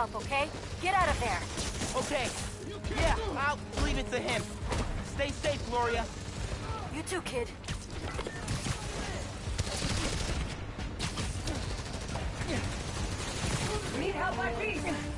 yourself, okay? Get out of there. Okay. Yeah, I'll leave it to him. Stay safe, Gloria. You too, kid. Need help, my feet!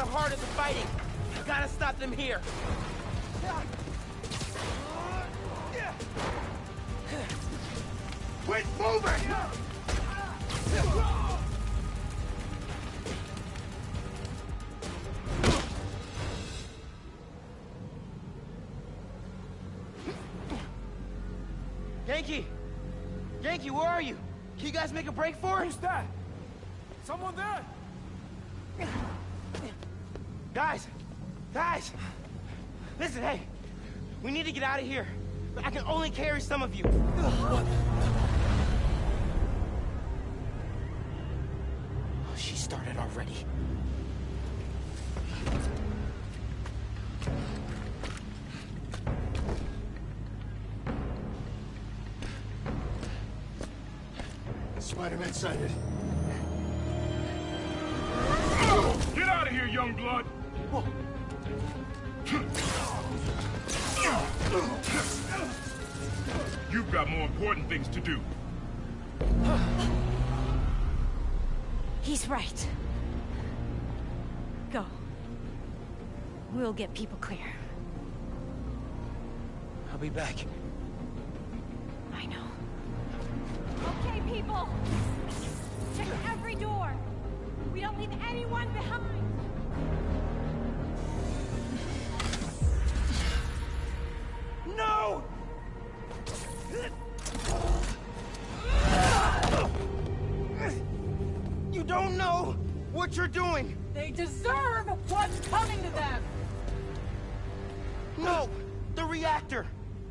the heart of the fighting. You gotta stop them here. Spider-Man sighted. Get out of here, young blood! You've got more important things to do. He's right. Go. We'll get people clear. I'll be back. Okay, people. Check every door. We don't leave anyone behind. No! You don't know what you're doing. They deserve what's coming to them. No! The reactor!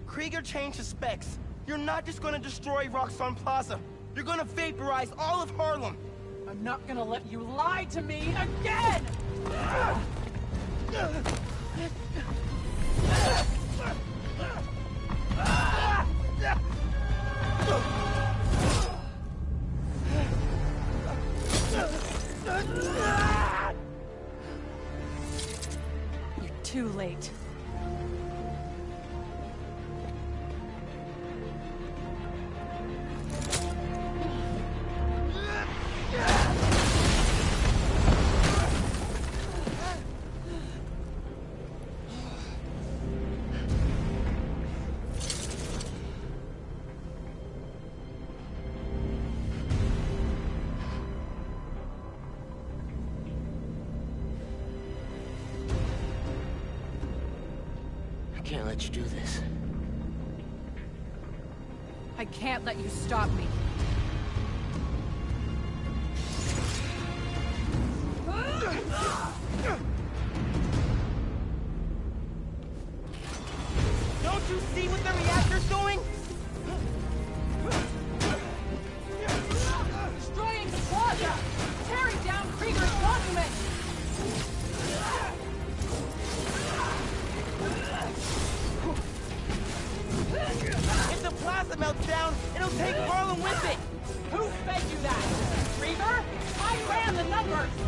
Krieger changed his specs. You're not just gonna destroy Roxxon Plaza. You're gonna vaporize all of Harlem. I'm not gonna let you lie to me again! stop me. first.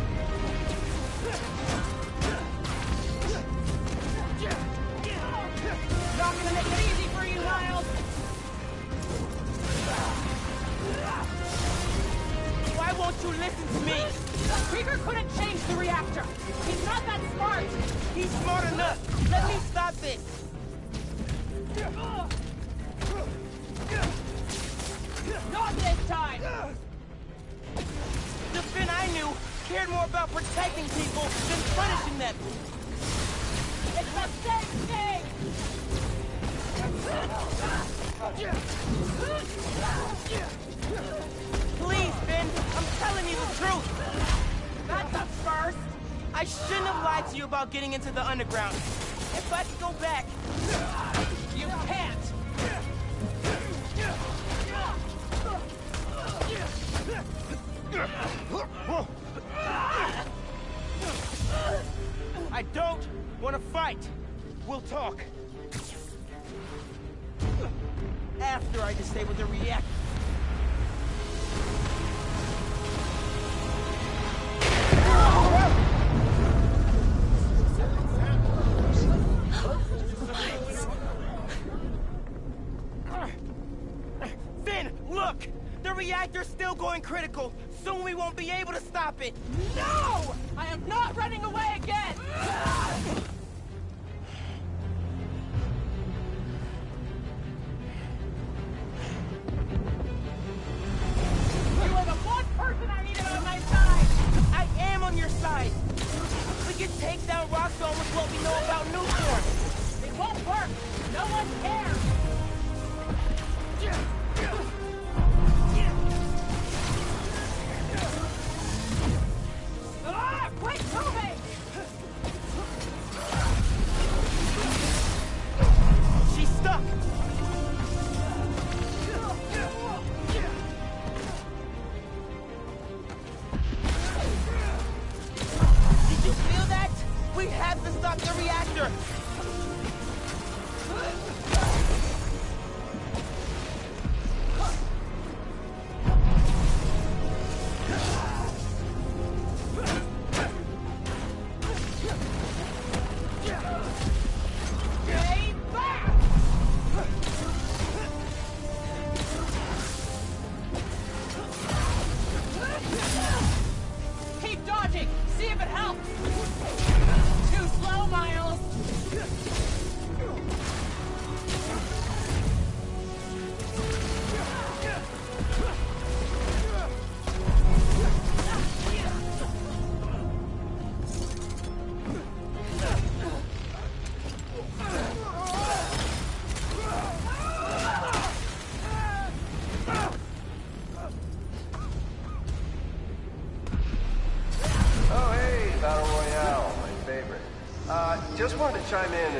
here. chime in.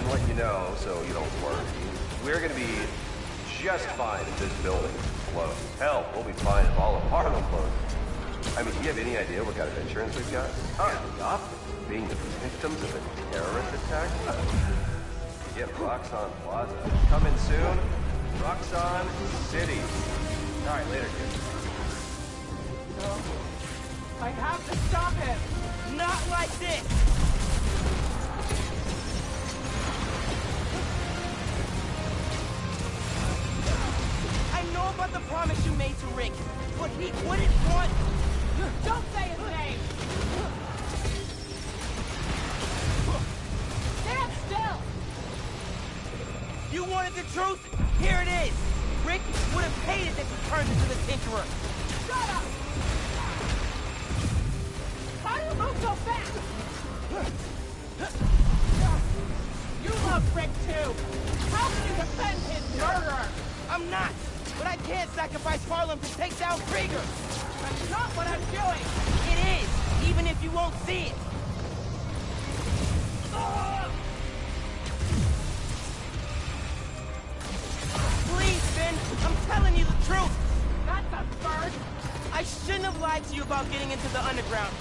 shouldn't have lied to you about getting into the underground.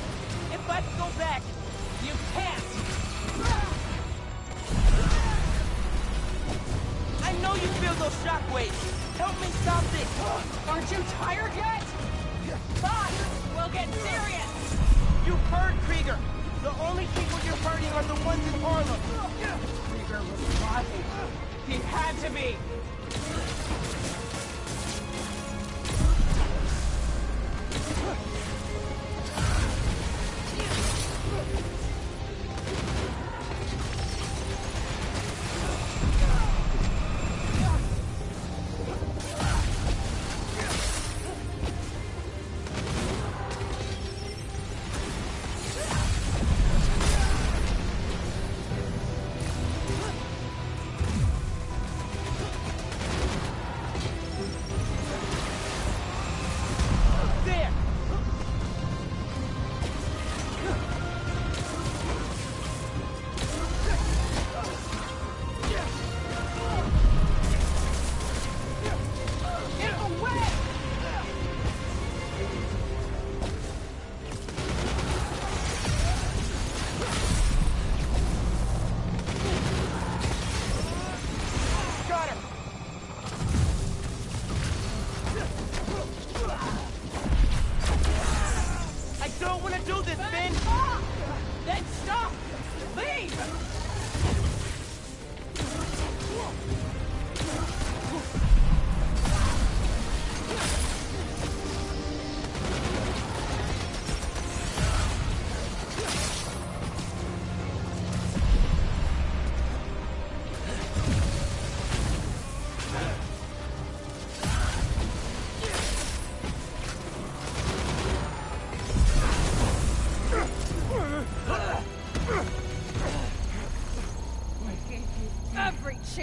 If I could go back, you can't. I know you feel those shockwaves. Help me stop this. Aren't you tired yet? Fine, we'll get serious. You heard Krieger. The only people you're hurting are the ones in Harlem. Krieger was lying. He had to be.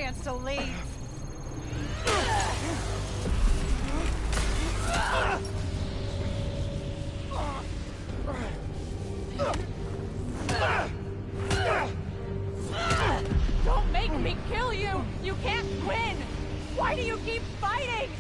chance to leave. Don't make me kill you! You can't win! Why do you keep fighting?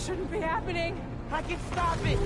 shouldn't be happening. I can stop it.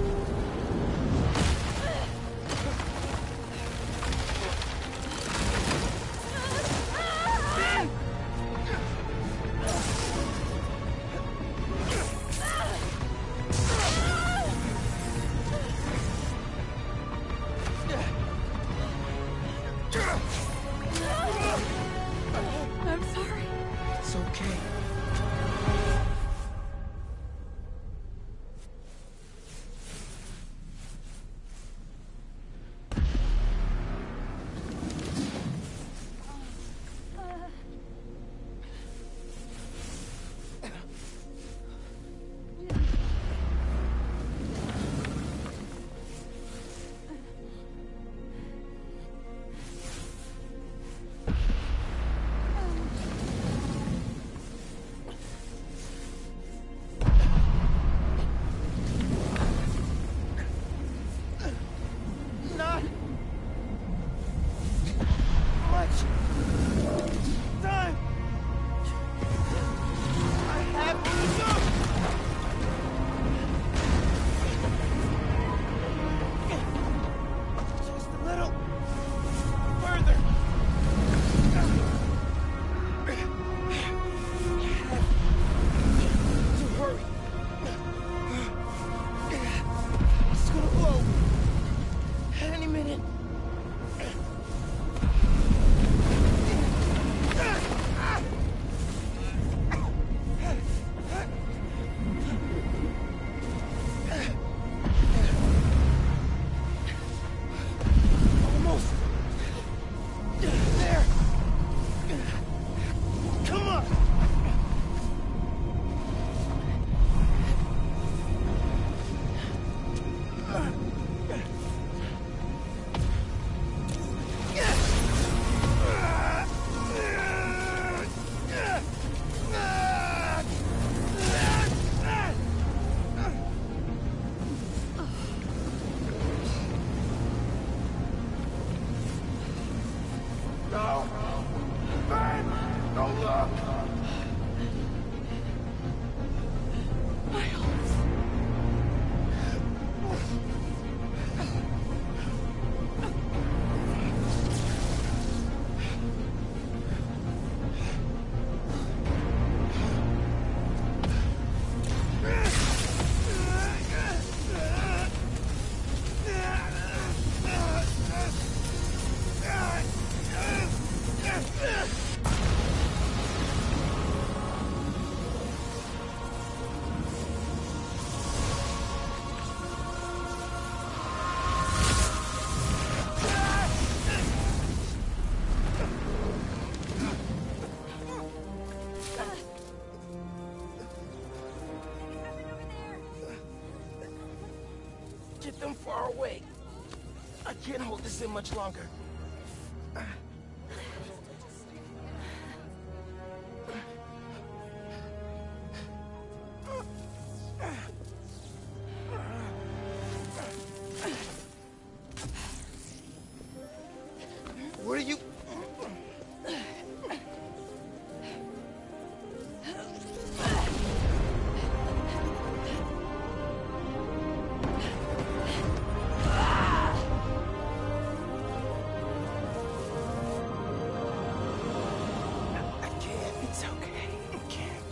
Much longer.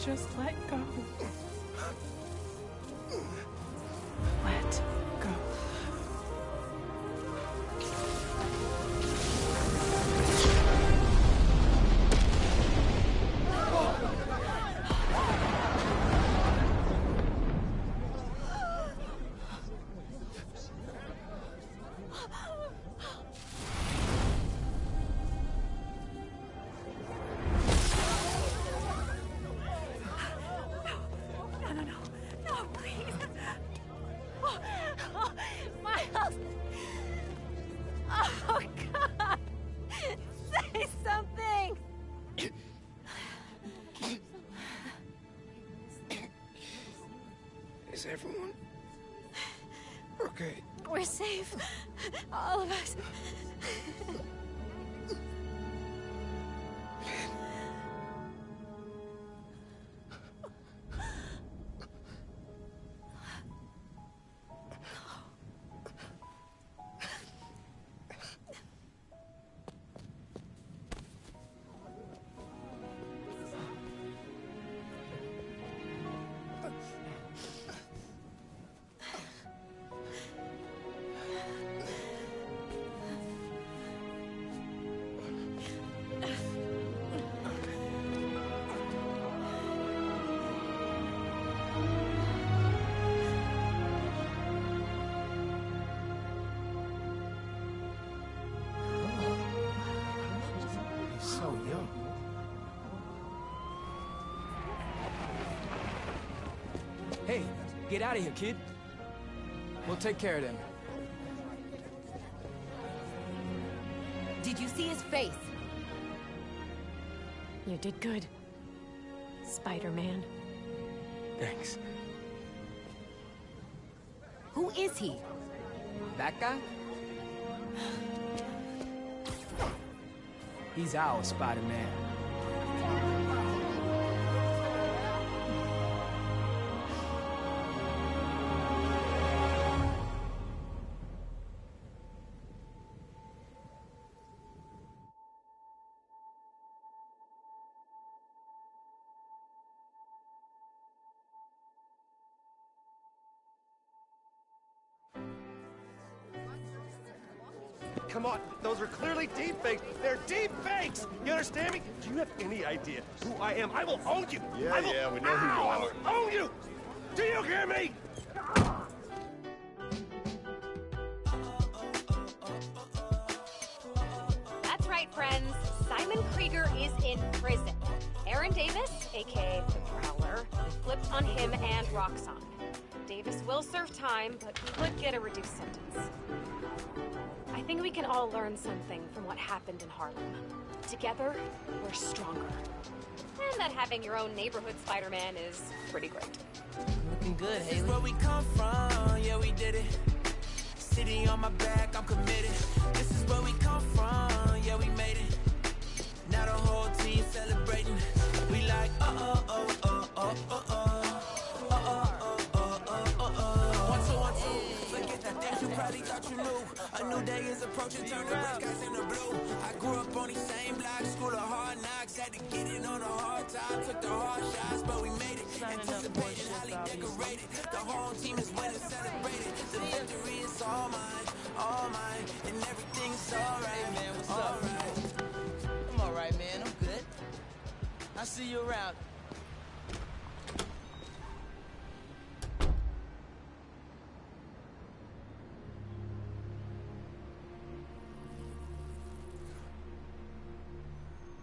Just let go. Get out of here, kid. We'll take care of them. Did you see his face? You did good. Spider-Man. Thanks. Who is he? That guy? He's our Spider-Man. Come on, those are clearly deep fakes. They're deep fakes. You understand me? Do you have any idea who I am? I will own you. Yeah, I will, yeah, we know who you are. I will own you. Do you hear me? That's right, friends. Simon Krieger is in prison. Aaron Davis, aka the Prowler, flipped on him and Roxxon. Davis will serve time, but could get a reduced sentence. I think we can all learn something from what happened in Harlem. Together, we're stronger. And that having your own neighborhood Spider-Man is pretty great. Looking good, Hailey. where we come from, yeah, we did it. City on my back, I'm committed. This is where we come from, yeah, we made approaching, turn the red skies into blue. I grew up on these same blocks, school of hard knocks. Had to get it on a hard time, took the hard shots, but we made it. Anticipated, highly decorated. The whole team is winning, celebrated. The victory is all mine, all mine, and everything's alright, man. What's up? I'm all right, man. I'm good. I'll see you around.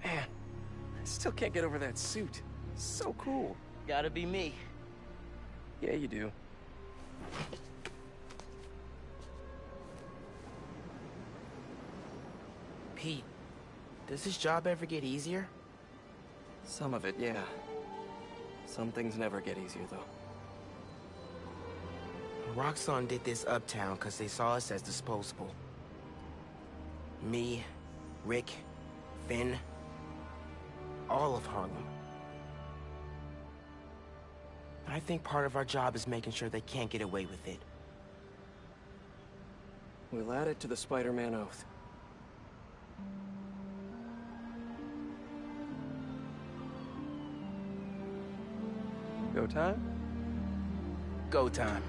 Man, I still can't get over that suit. So cool. Gotta be me. Yeah, you do. Pete, does this job ever get easier? Some of it, yeah. Some things never get easier, though. Roxxon did this uptown because they saw us as disposable. Me, Rick, Phin, all of Harlem. I think part of our job is making sure they can't get away with it. We'll add it to the Spider-Man oath. Go time? Go time.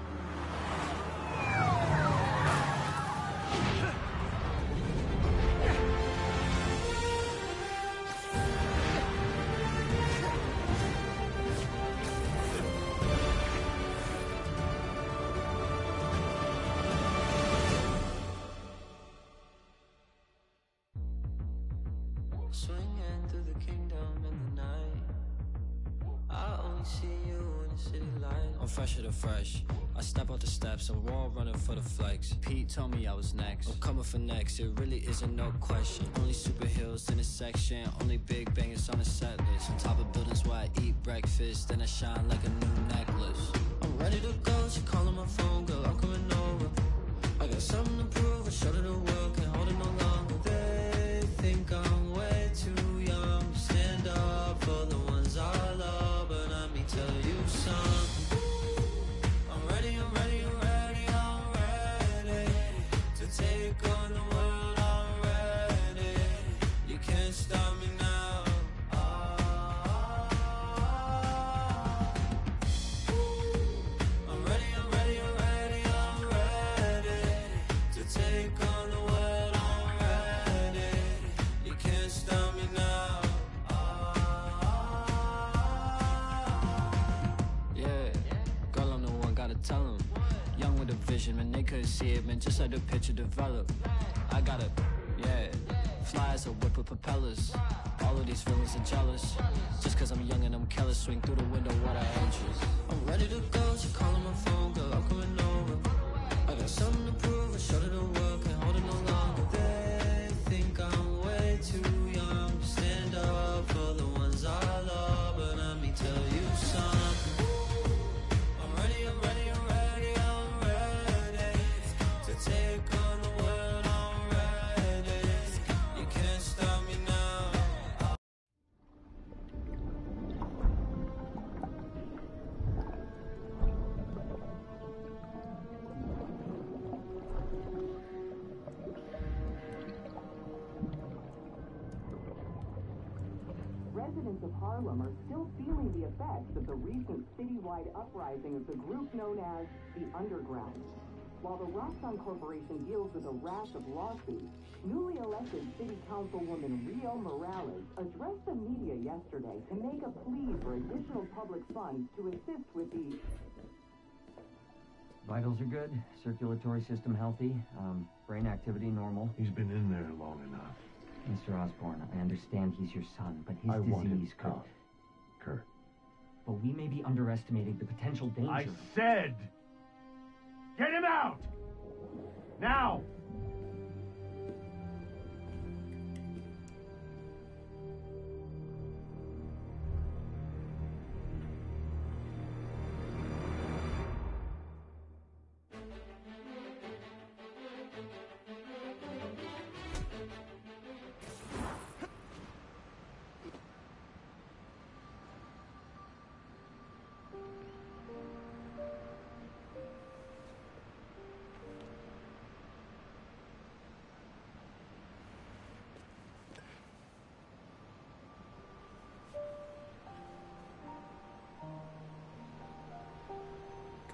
Told me I was next. I'm coming for next, it really isn't no question. Only super superheroes in the section, only big bangers on the set list. On top of buildings where I eat breakfast, then I shine like a new necklace. I'm ready to go, she calling my phone, I got it, yeah. Fly as a whip with propellers. All of these feelings are jealous. Just cause I'm young and I'm careless, swing through the window, Residents of Harlem are still feeling the effects of the recent citywide uprising of the group known as the Underground. While the Roxxon Corporation deals with a rash of lawsuits, newly elected City Councilwoman Rio Morales addressed the media yesterday to make a plea for additional public funds to assist with the Vitals are good, circulatory system healthy, um, brain activity normal. He's been in there long enough. Mr. Osborn, I understand he's your son, but his I disease could. out. Kurt. But we may be underestimating the potential danger. I said, get him out! Now!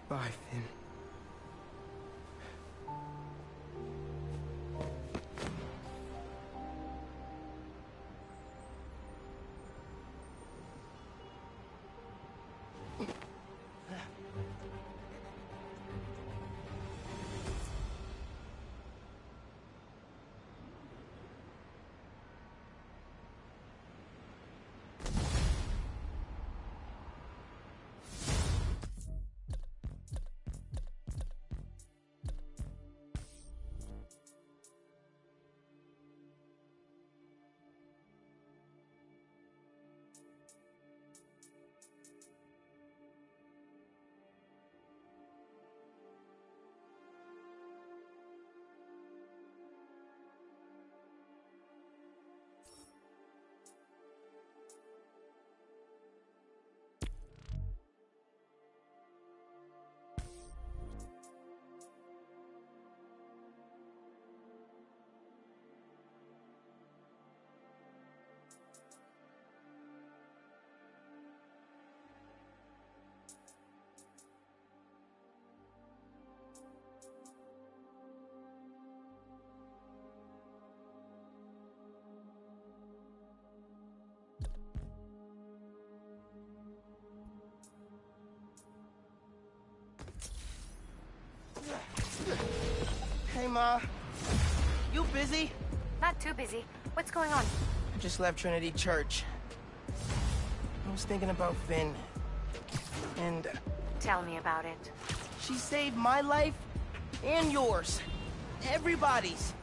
Bye, Phin. Hey, Ma. You busy? Not too busy. What's going on? I just left Trinity Church. I was thinking about Phin. And uh, Tell me about it. she saved my life and yours. Everybody's.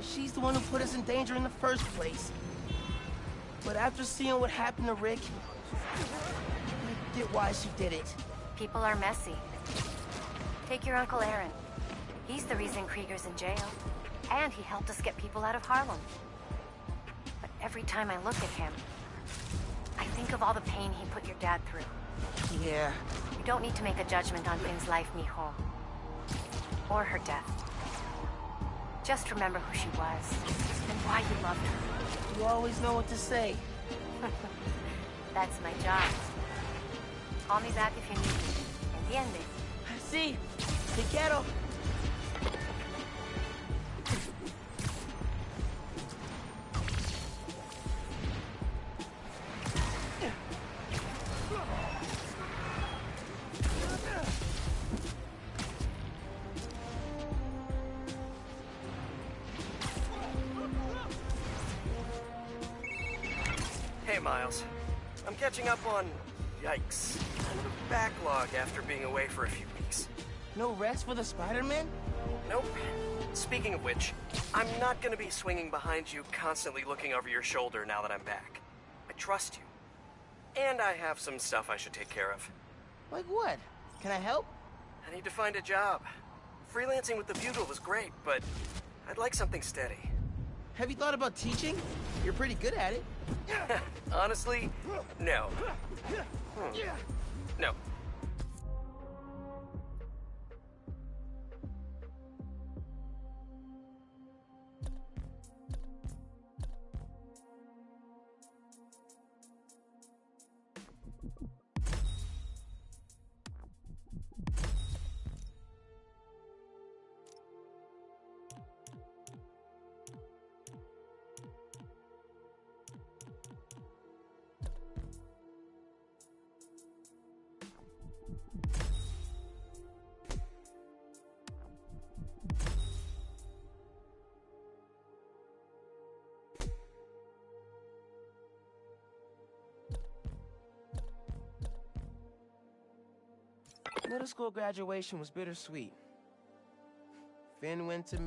She's the one who put us in danger in the first place. But after seeing what happened to Rick, I get why she did it. People are messy. Take your Uncle Aaron. He's the reason Krieger's in jail. And he helped us get people out of Harlem. But every time I look at him, I think of all the pain he put your dad through. Yeah. You don't need to make a judgment on Phin's life, mijo. Or her death. Just remember who she was, and why you loved her. You always know what to say. That's my job. Call me back if you need me. Entiende? Sí. Te quiero. On... Yikes. Kind of a backlog after being away for a few weeks. No rest for the Spider-Man? Nope. Speaking of which, I'm not gonna be swinging behind you, constantly looking over your shoulder now that I'm back. I trust you. And I have some stuff I should take care of. Like what? Can I help? I need to find a job. Freelancing with the Bugle was great, but I'd like something steady. Have you thought about teaching? You're pretty good at it. Honestly, no. Hmm. No. Middle school graduation was bittersweet. Phin went to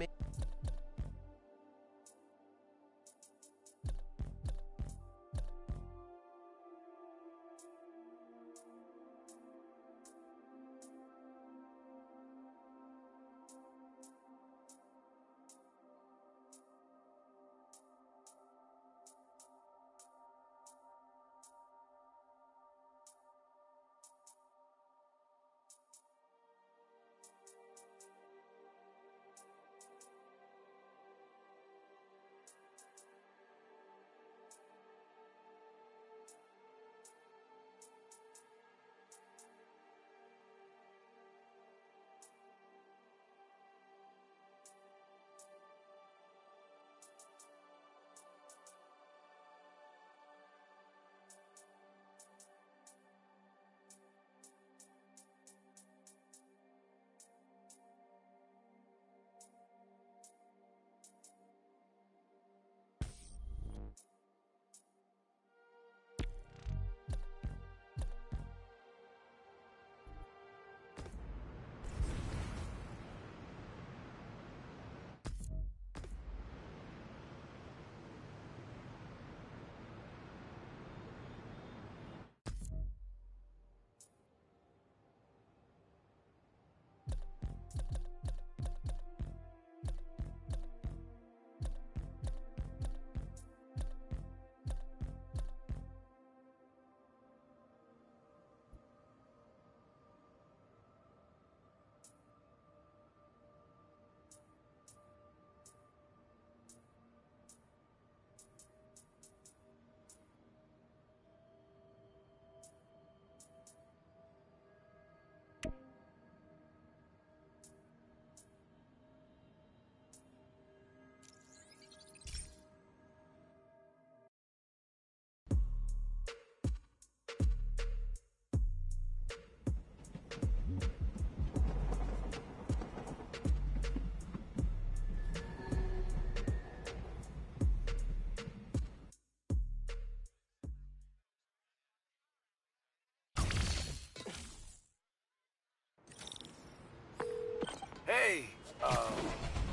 Hey, uh,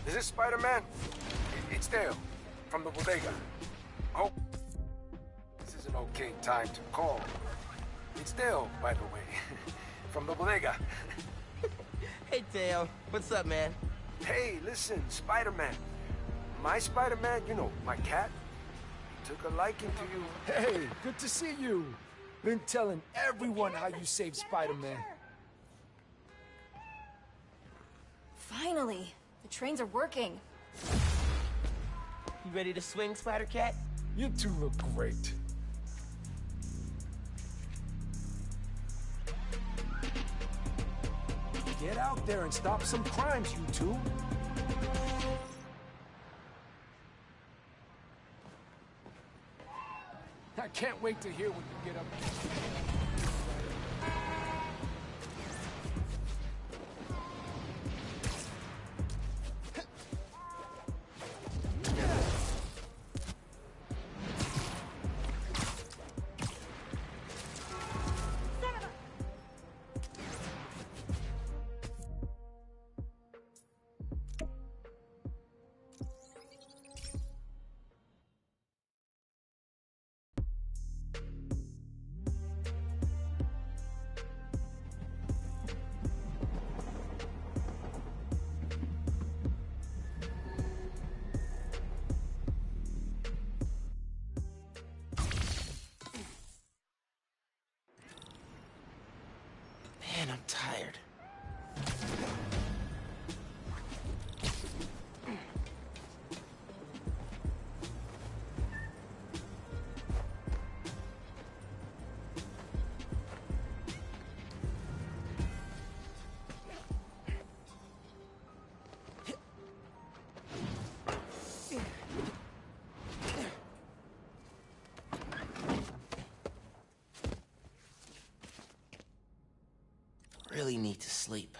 is this Spider-Man? It's Dale, from the bodega. Oh, this is an okay time to call. It's Dale, by the way, from the bodega. Hey, Dale. What's up, man? Hey, listen, Spider-Man. My Spider-Man, you know, my cat, took a liking to you. Hey, good to see you. Been telling everyone how you saved Spider-Man. Finally, the trains are working. You ready to swing, Spider-Cat? You two look great. Get out there and stop some crimes, you two. I can't wait to hear what you get up to. Man, I'm tired. Need to sleep.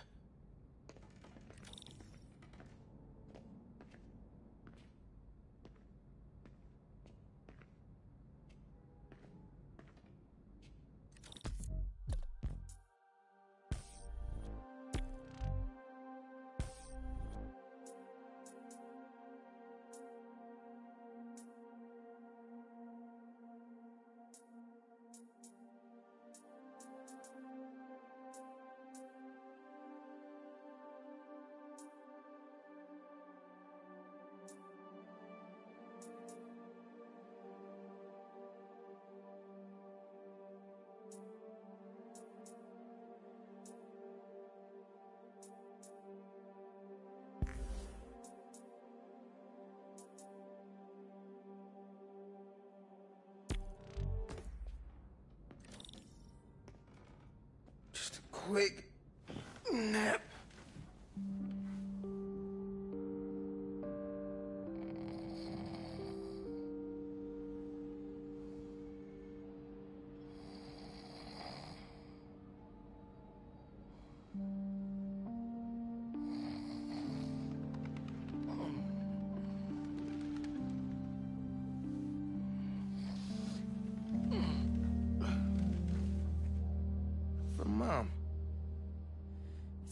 Quick nap.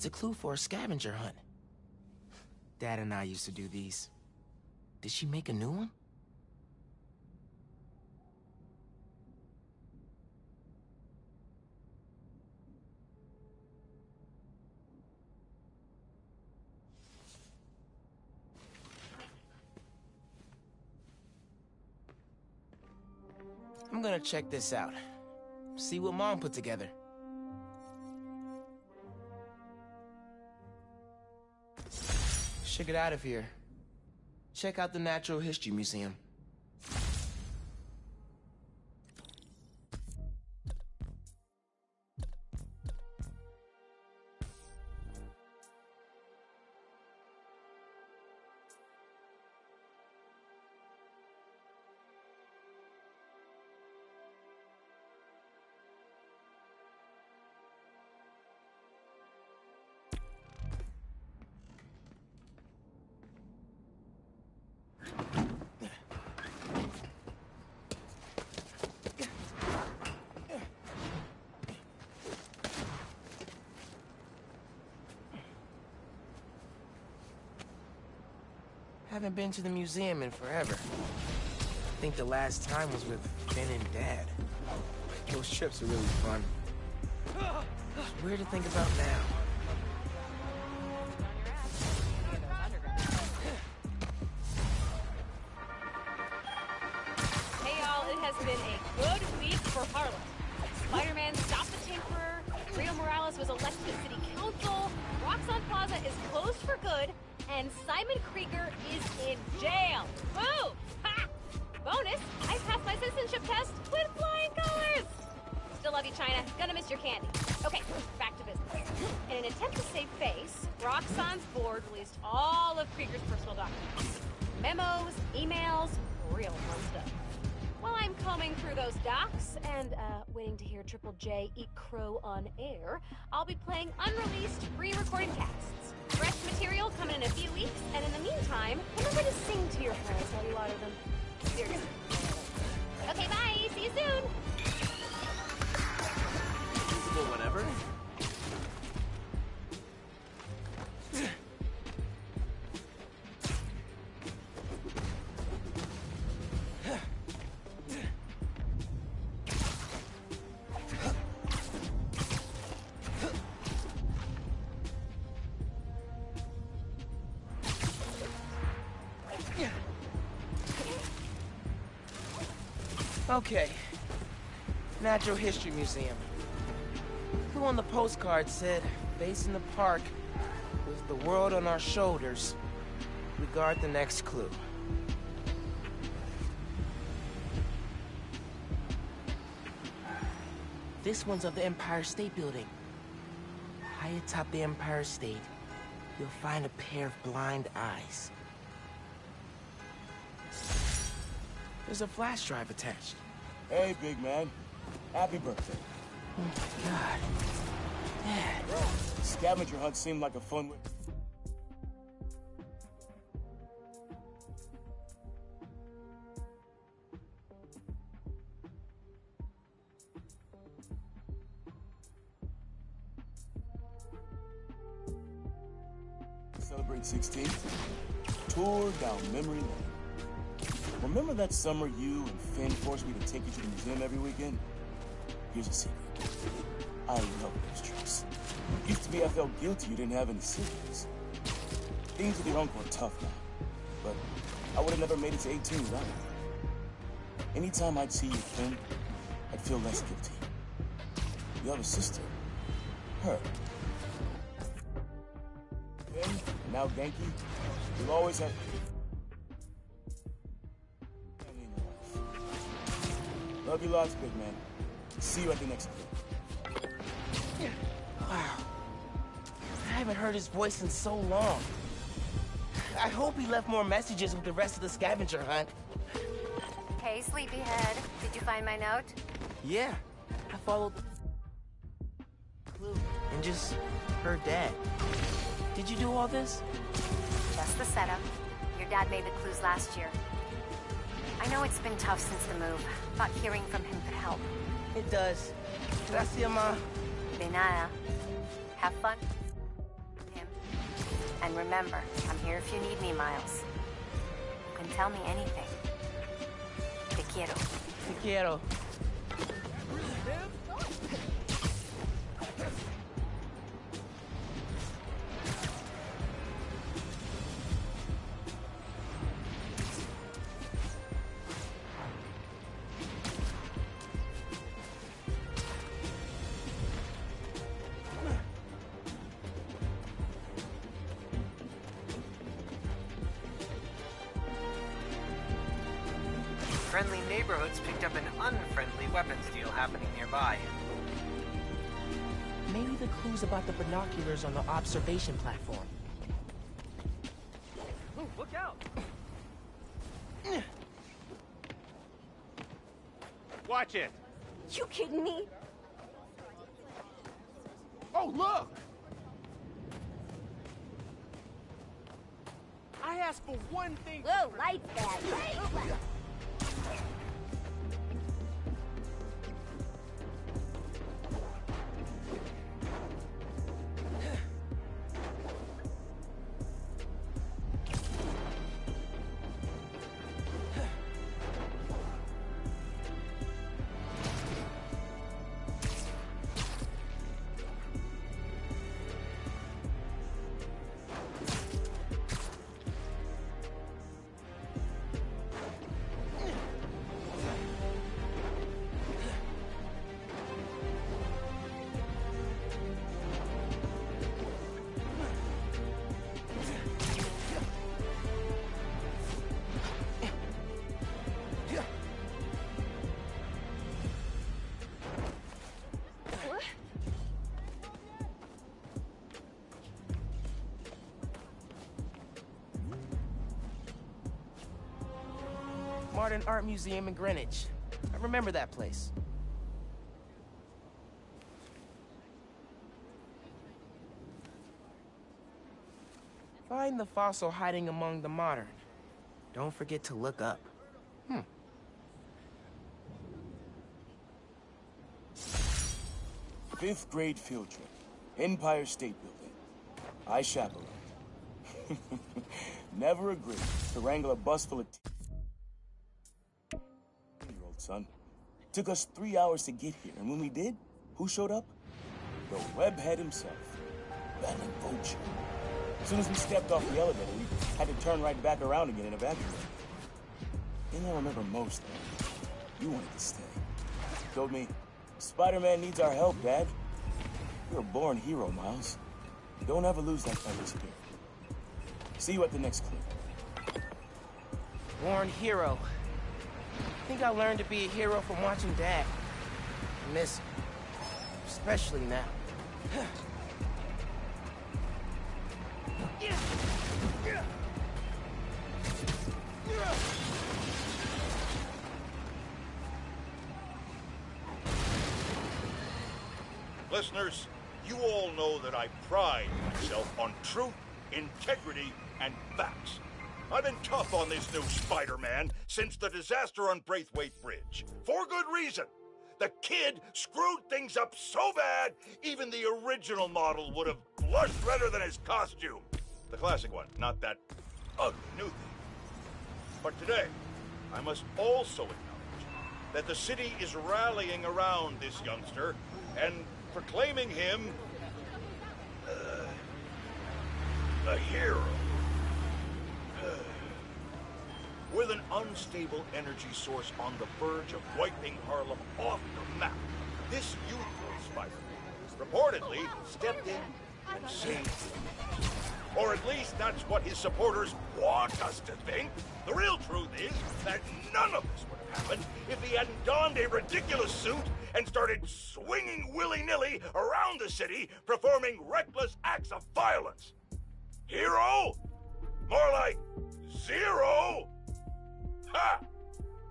It's a clue for a scavenger hunt. Dad and I used to do these. Did she make a new one? I'm gonna check this out. See what Mom put together. Should get out of here. Check out the Natural History Museum. Haven't been to the museum in forever. I think the last time was with Ben and Dad. Those trips are really fun. It's weird to think about now. Save face, Roxxon's board released all of Krieger's personal documents. Memos, emails, real fun stuff. While I'm combing through those docs and uh, waiting to hear Triple J eat crow on air, I'll be playing unreleased pre-recorded casts. Fresh material coming in a few weeks, and in the meantime, remember to sing to your parents while you water them. Seriously. Okay, bye. See you soon. Whenever? Natural History Museum. Who on the postcard said, base in the park, with the world on our shoulders, we guard the next clue. This one's of the Empire State Building. High atop the Empire State, you'll find a pair of blind eyes. There's a flash drive attached. Hey, big man. Happy birthday. Oh, God. Dad. Scavenger hunt seemed like a fun way. Celebrate 16th. Tour down memory lane. Remember that summer you and Phin forced me to take you to the museum every weekend? Here's a secret. I love those trips. Used to be I felt guilty you didn't have any siblings. Things with your uncle are tough now, but I would have never made it to 18 without you. Anytime I'd see you, Phin, I'd feel less guilty. You have a sister. Her. Phin, and now Ganke, you'll always have... Love you lots, big man. See you at the next clip. Wow. I haven't heard his voice in so long. I hope he left more messages with the rest of the scavenger hunt. Hey, sleepyhead. Did you find my note? Yeah, I followed the clue and just heard Dad. Did you do all this? Just the setup. Your dad made the clues last year. I know it's been tough since the move. Thought hearing from him could help. It does. Gracias, Ma. De nada. Have fun. Him. And remember, I'm here if you need me, Miles. You can tell me anything. Te quiero. Te quiero. Binoculars on the observation platform. Ooh, look out! Watch it! You kidding me? Oh, look! I asked for one thing. Whoa, lights bad. Modern Art Museum in Greenwich. I remember that place. Find the fossil hiding among the modern. Don't forget to look up. Hmm. Fifth grade field trip. Empire State Building. I chaperoned. Never agreed to wrangle a bus full of son. Took us three hours to get here, and when we did, who showed up? The webhead himself, Battling Vulture. As soon as we stepped off the elevator, we had to turn right back around again and evacuate. Thing I remember most, though, you wanted to stay. Told me, Spider-Man needs our help, Dad. You're a born hero, Miles. Don't ever lose that spirit. See you at the next clip. Born hero. I think I learned to be a hero from watching Dad. I miss him. Especially now. Listeners, you all know that I pride myself on truth, integrity, and facts. I've been tough on this new Spider-Man since the disaster on Braithwaite Bridge. For good reason. The kid screwed things up so bad, even the original model would have blushed redder than his costume. The classic one, not that ugly new thing. But today, I must also acknowledge that the city is rallying around this youngster and proclaiming him uh, a hero. With an unstable energy source on the verge of wiping Harlem off the map, this youthful Spider-Man reportedly stepped in and saved him. Or at least that's what his supporters want us to think. The real truth is that none of this would have happened if he hadn't donned a ridiculous suit and started swinging willy-nilly around the city, performing reckless acts of violence. Hero? More like zero? Ha!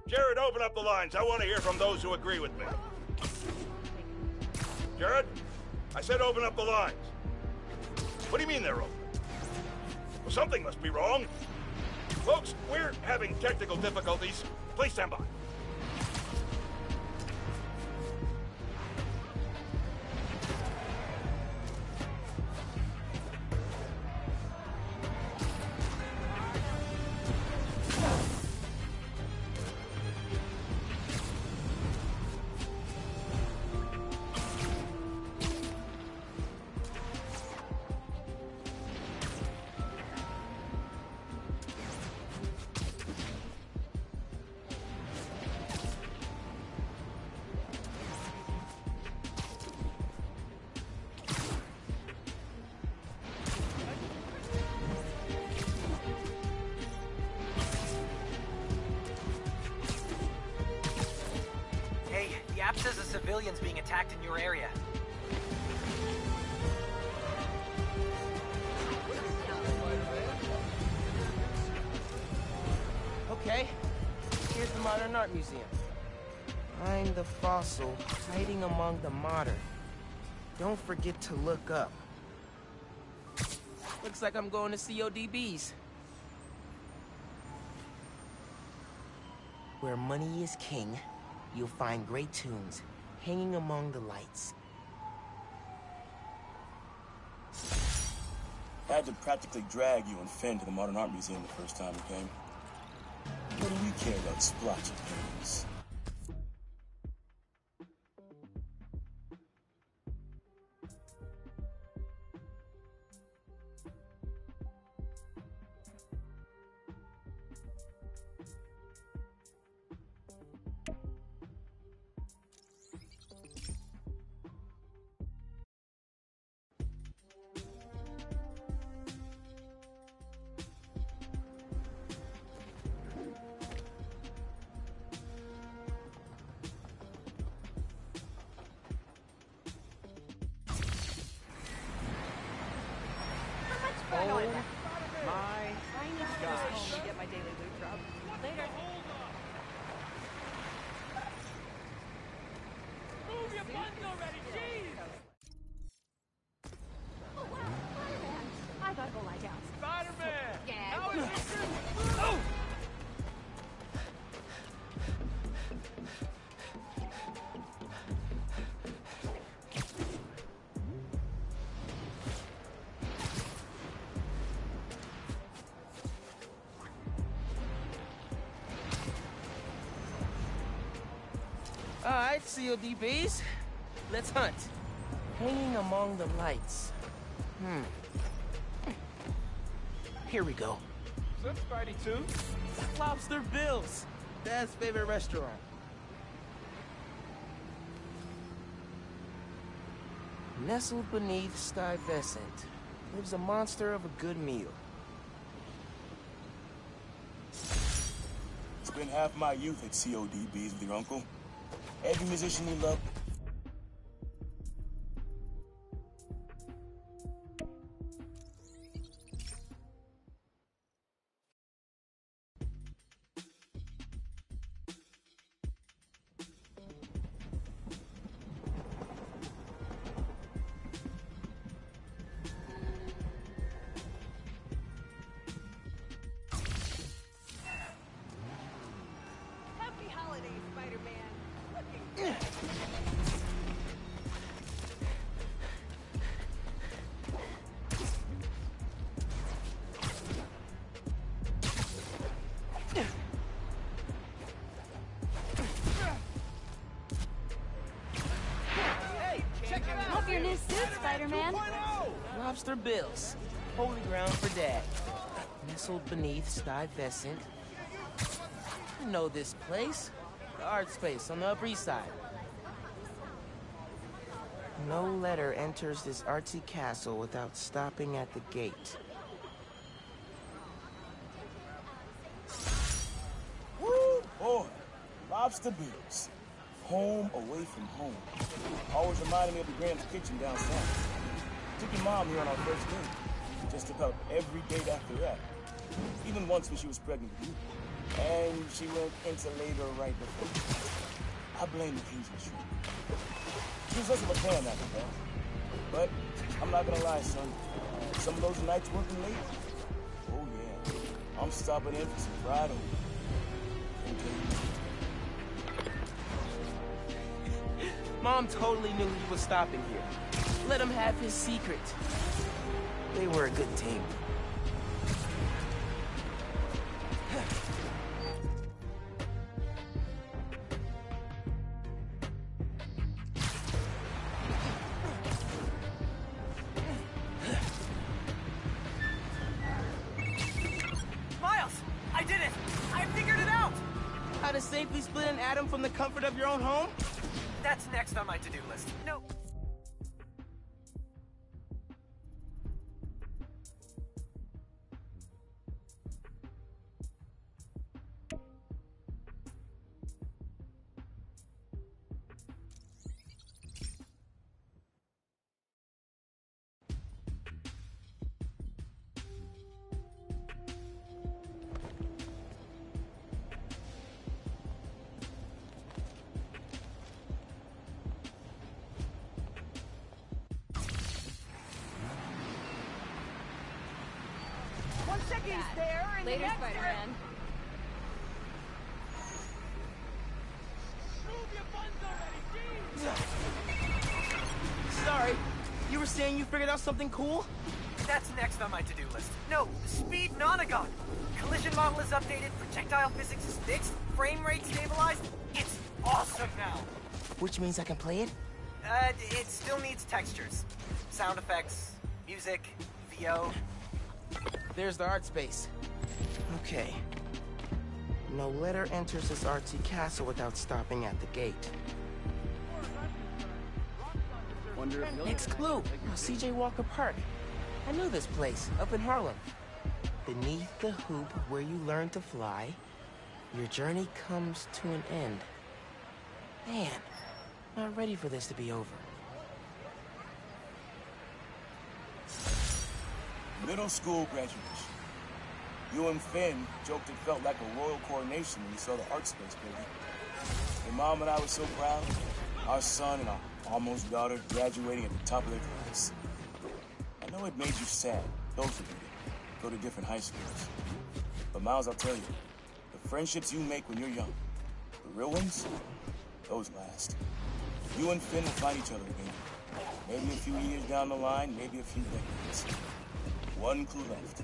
Jared, open up the lines. I want to hear from those who agree with me. Jared? I said open up the lines. What do you mean they're open? Well, something must be wrong. Folks, we're having technical difficulties. Please stand by. Forget to look up. Looks like I'm going to CODB's. Where money is king, you'll find great tunes hanging among the lights. I had to practically drag you and Phin to the Modern Art Museum the first time we came. What do we care about splotchy paintings? no, i. My I need to gosh. to get my daily loot from. Later. Move your buns already! CODBs. Let's hunt. Hanging among the lights. Hmm. Here we go. Is that Spidey too? Lobster Bill's. Dad's favorite restaurant. Nestled beneath Stuyvesant lives a monster of a good meal. Spent half my youth at CODBs with your uncle. Every musician you loved. Spider-Man. Oh! Lobster Bill's. Holy ground for Dad. Nestled beneath Stuyvesant. I know this place. The art space on the Upper East Side. No letter enters this artsy castle without stopping at the gate. Woo! Boy, lobster bills. Home away from home. Always reminded me of the Graham's kitchen down south. Took your mom here on our first date. Just about every date after that. Even once when she was pregnant with you. And she went into labor right before. I blame the Hazel Tree. She was less of a fan after that. But I'm not gonna lie, son. Some of those nights working late, oh yeah, I'm stopping in for some fried Mom totally knew he was stopping here. Let him have his secret. They were a good team. Something cool? That's next on my to-do list. No, Speed Nonagon. Collision model is updated, projectile physics is fixed, frame rate stabilized. It's awesome now. Which means I can play it? Uh, it still needs textures. Sound effects, music, VO. There's the art space. Okay. No letter enters this artsy castle without stopping at the gate. Next clue. Oh, CJ Walker Park. I knew this place, up in Harlem. Beneath the hoop where you learn to fly, your journey comes to an end. Man, I'm not ready for this to be over. Middle school graduation. You and Phin joked it felt like a royal coronation when you saw the art space building. Your mom and I were so proud. Our son and our almost daughter graduating at the top of their class. I know it made you sad, both of you, go to different high schools. But Miles, I'll tell you, the friendships you make when you're young, the real ones, those last. You and Phin will find each other again. Maybe a few years down the line, maybe a few decades. One clue left.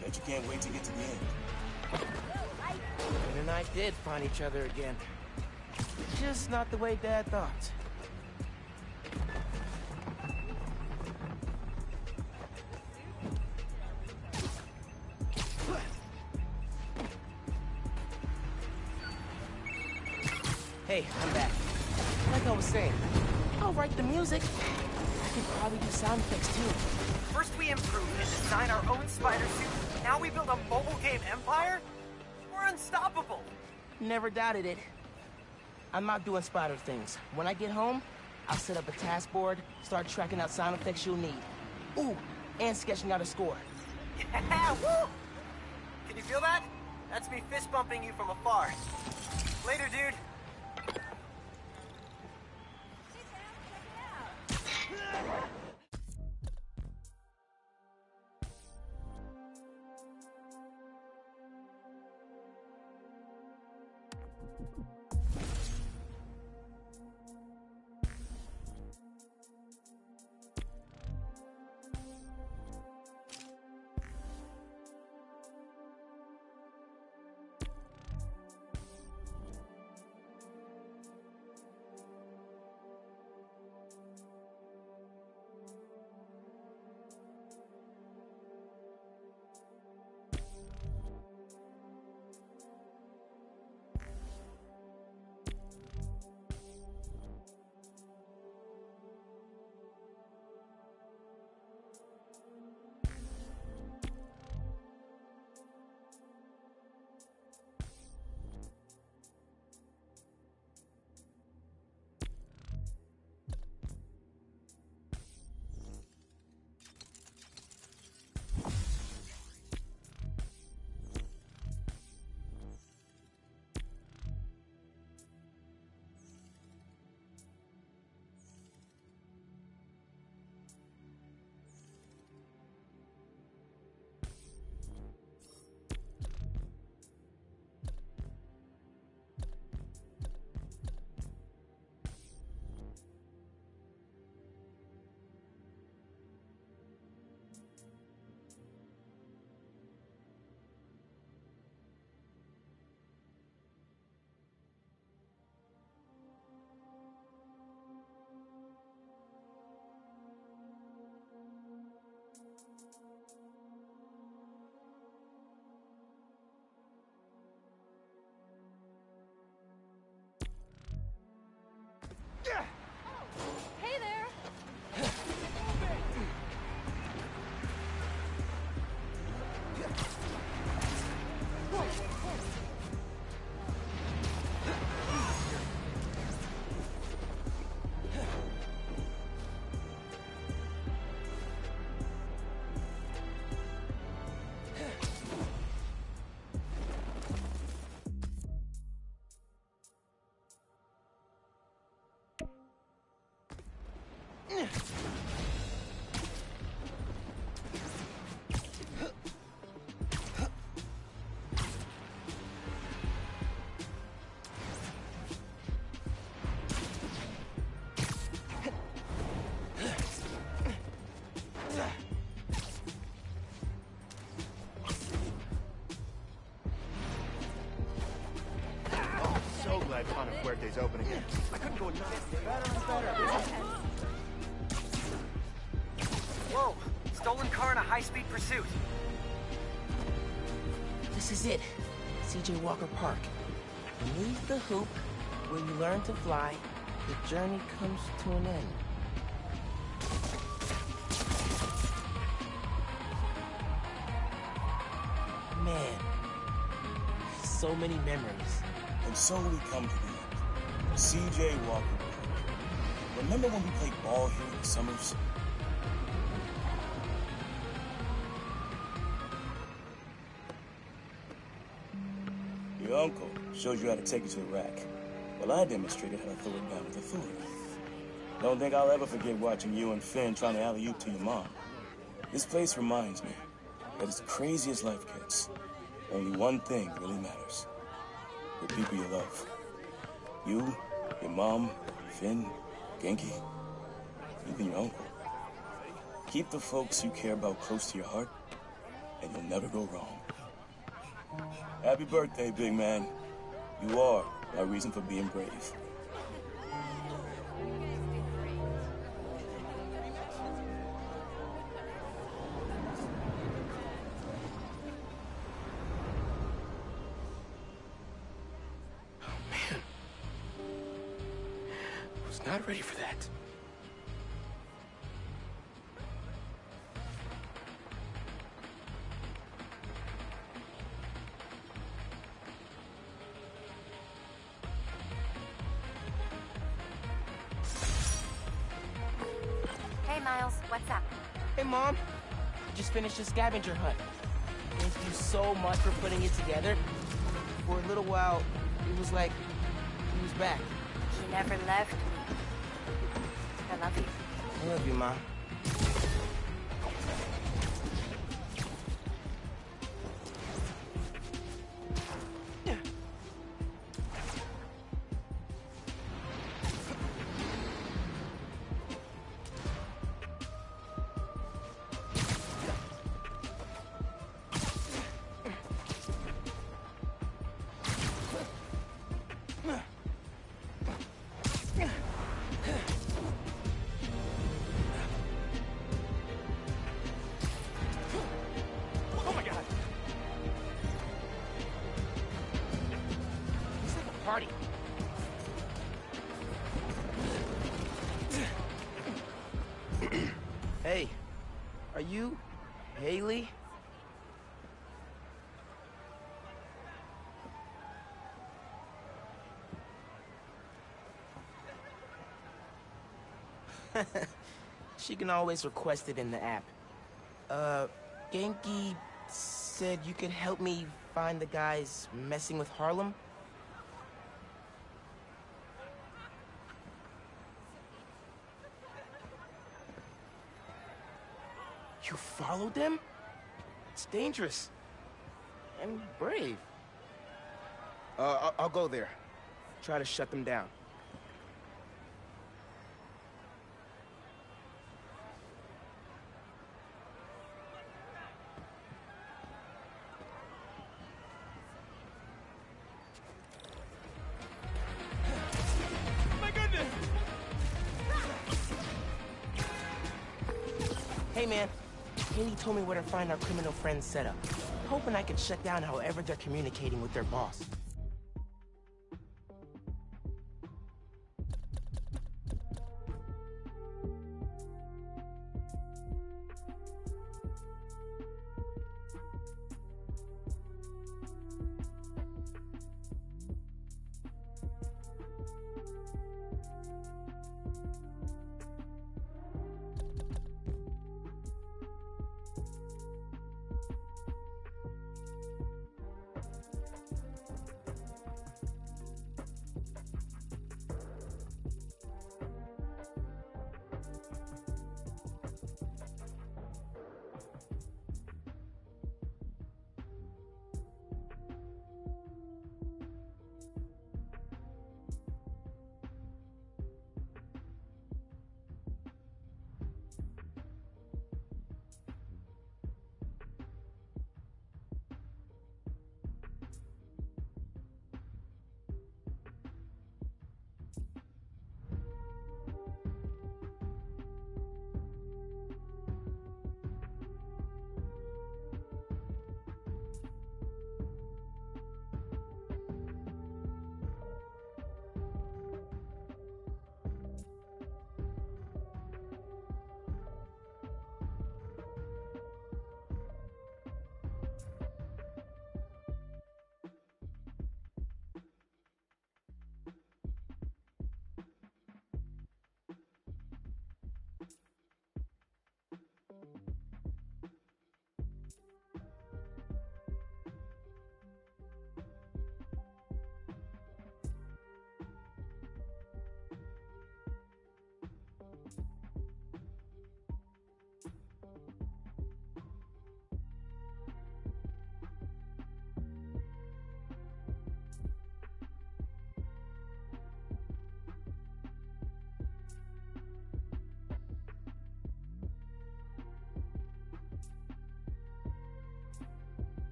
Bet you can't wait to get to the end. Phin and I did find each other again. Just not the way Dad thought. Hey, I'm back. Like I was saying, I'll write the music. I can probably do sound effects too. First we improve and design our own spider suit. Now we build a mobile game empire? We're unstoppable. Never doubted it. I'm not doing spider things. When I get home, I'll set up a task board, start tracking out sound effects you'll need. Ooh, and sketching out a score. Yeah, woo! Can you feel that? That's me fist bumping you from afar. Later, dude. Yeah! Hey there! Pana Fuerte's open again. I couldn't go nuts. Better and better. Whoa! Stolen car in a high-speed pursuit. This is it. CJ Walker Park. Beneath the hoop, where you learn to fly, the journey comes to an end. Man, so many memories. And so we come to the end. CJ Walker. Remember when we played ball here in the summers? Your uncle showed you how to take it to the rack. Well, I demonstrated how to throw it down with authority. Don't think I'll ever forget watching you and Phin trying to alley-oop to your mom. This place reminds me that as crazy as life gets, only one thing really matters. The people you love. You, your mom, Phin, Ganke, even your uncle. Keep the folks you care about close to your heart, and you'll never go wrong. Happy birthday, big man. You are my reason for being brave. The scavenger hunt. Thank you so much for putting it together. For a little while, it was like he was back. He never left me. I love you. I love you, Mom. She can always request it in the app. Uh, Ganke said you could help me find the guys messing with Harlem? You followed them? It's dangerous. And brave. Uh, I'll, I'll go there. Try to shut them down. Told me where to find our criminal friends' set up. Hoping I could shut down however they're communicating with their boss.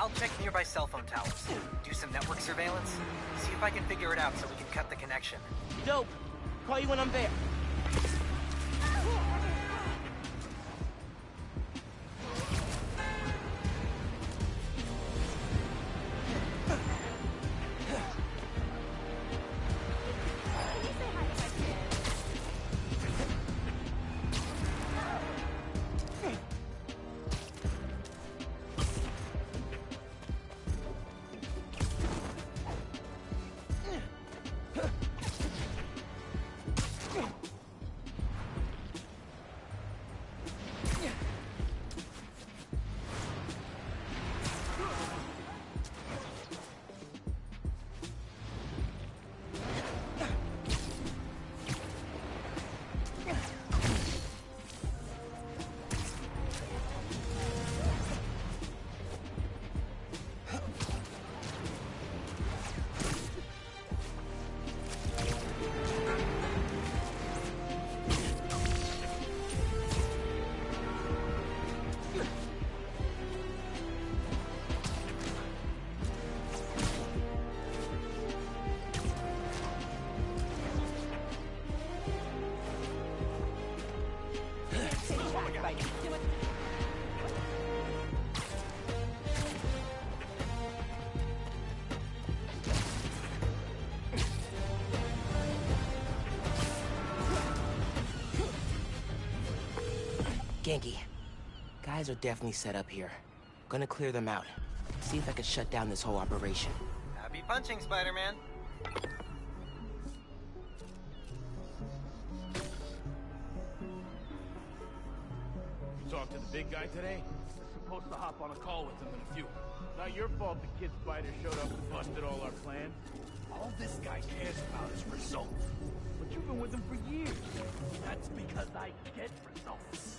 I'll check nearby cell phone towers, do some network surveillance, see if I can figure it out so we can cut the connection. Dope. Call you when I'm there. Guys are definitely set up here. Gonna clear them out. See if I can shut down this whole operation. Happy punching, Spider-Man. You talked to the big guy today? Supposed to hop on a call with him in a few. Not your fault the kid spider showed up and busted all our plans. All this guy cares about is results. But you've been with him for years. That's because I get results.